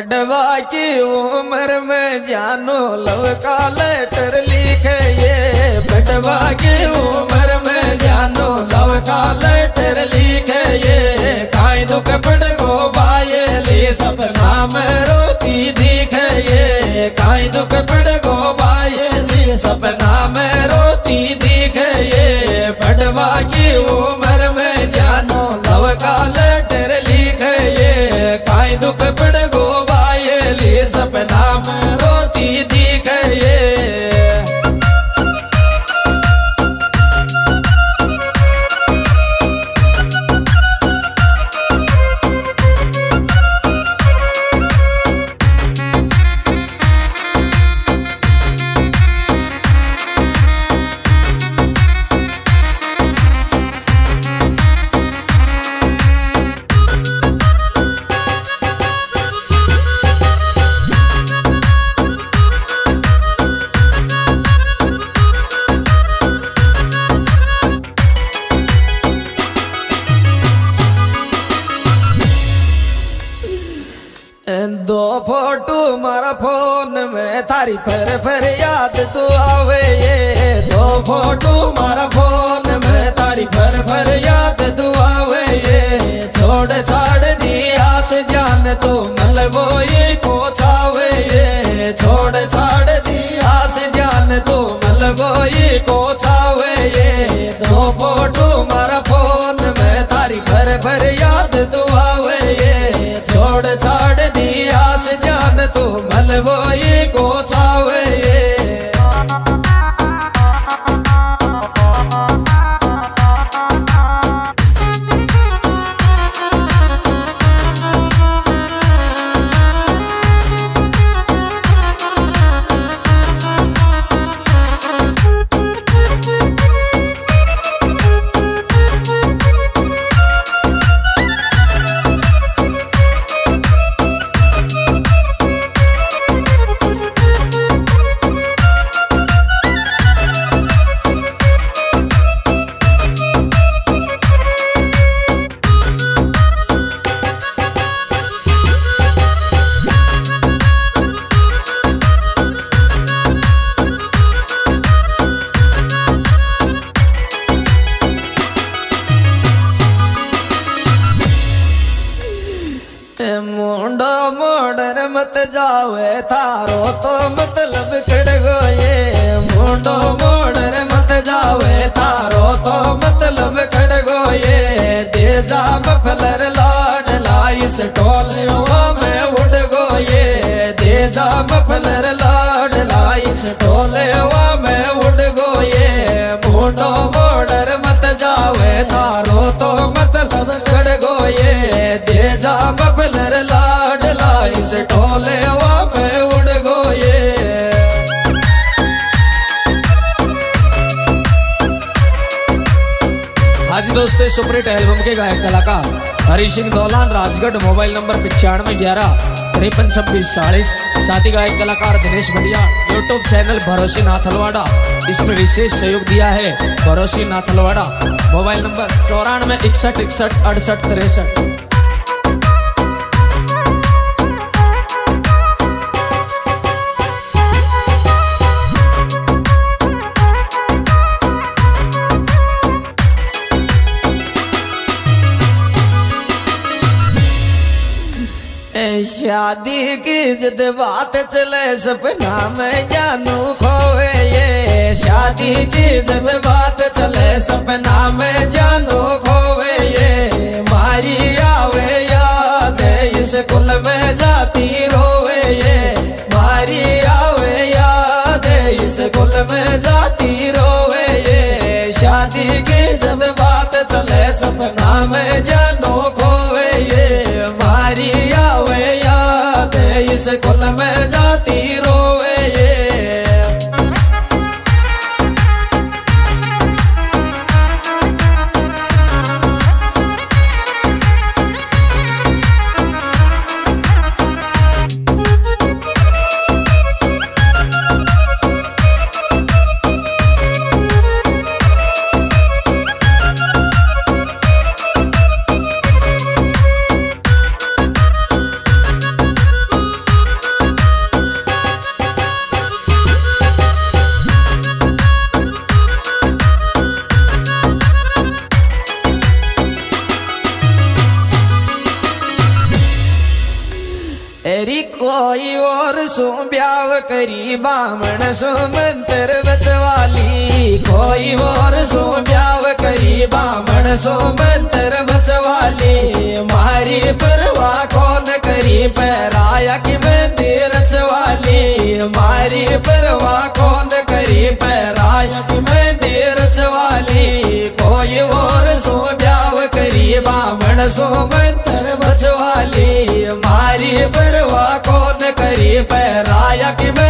बडवा की उम्र में जानो, लव का लेटर लिखे ये। बडवा की उम्र में जानो, लव का लेटर लिखे ये। काय दुख पड़ गो बायली सपना में रोती दिखे ये। काय दुख पड़ गो बायली सपना में रोती दिखे ये। बडवा की उम्र में जानो, लव का लेटर लिखे ये। काय दुख पड़ phenomenal दो फ़ोटो मारा फ़ोन में, थारी फिर फिर याद तो आवे ये। दो फ़ोटो मारा फ़ोन में, थारी फिर फिर याद तो आवे ये। छोड़ छाड़ दी आस जान तुम 我。मोड़न मत जावे, थारो तो मतलब कड़ गो ये। मोटो मोड़न मत जावे, थारो तो मतलब कड़ गो ये। दे जा मफलर लाड, लाइस टोलियों में उड़ गोए दे जा मफलर लाड, लाइस टोलियों से ठोले हवा पे उड़ हाजी सुपरहिट एल्बम के गायक कलाकार हरी सिंह दौलान, राजगढ़, मोबाइल नंबर पिचानवे ग्यारह, तिरपन छब्बीस चालीस। साथी गायक कलाकार दिनेश भड़िया यूट्यूब चैनल भरोसी नाथलवाड़ा। इसमें विशेष सहयोग दिया है भरोसी नाथलवाड़ा। मोबाइल नंबर चौरानवे, इकसठ इकसठ, अड़सठ, तिरसठ। आदि की जिद बात चले सपना में जानू खोवे ये। शादी की जिद बात चले सपना में जानू खोवे ये। मारी आवे याद, इस कुल में जाती रोवे ये। मारी आवे याद, इस कुल में जाती रोवे ये। शादी की जिद बात चले सपना में जा में जाती रो। और सो ब्याव करी बामण सो मंत्र बचवाली। कोई और सो ब्याव करी बामण सो मंत्र बचवाली। मारी परवाह कौन करी, पैराया की मंदिर रचवाली। मारी परवाह कौन करी, पैराया की मंदिर रचवाली। कोई और सो ब्याव करी बामण सो मंत्र पैराया कि मंदिर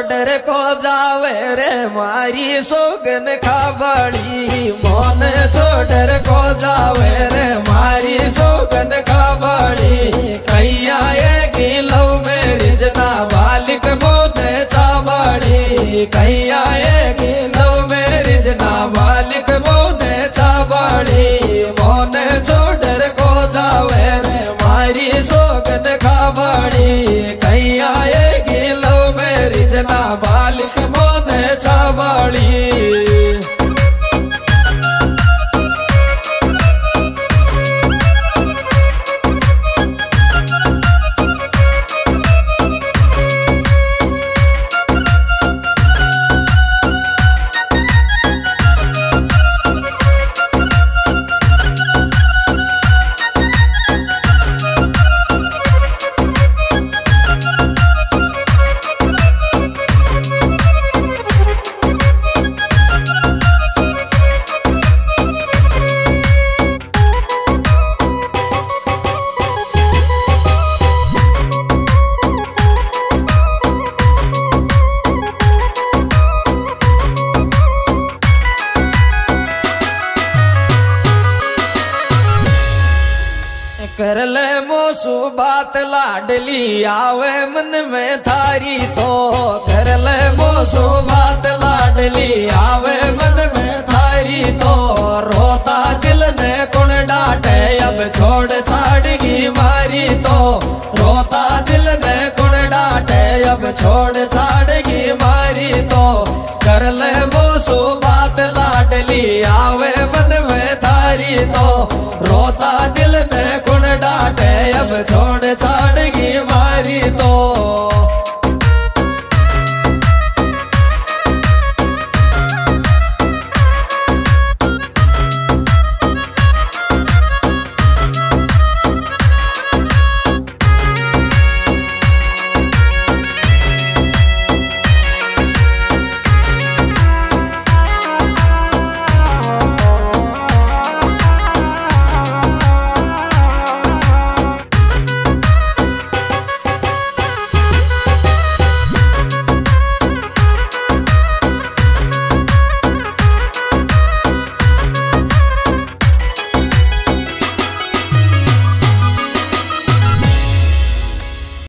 छोडर को जावे रे मारी सोगन खाबड़ी मोने छोडर को जावे रे मारी सोगन खाबड़ी कैया ये लव मेरी जना बालिक मोने चाबड़ी कैया मेरी लाडली आवे मन में थारी तो कर ले मोसू बात लाडली। आवे मन में थारी तो रोता दिल ने कुण डांटे, अब छोड़ छाड़गी मारी तो। रोता दिल ने कुण डांटे, अब छोड़ छाड़गी मारी तो। कर ले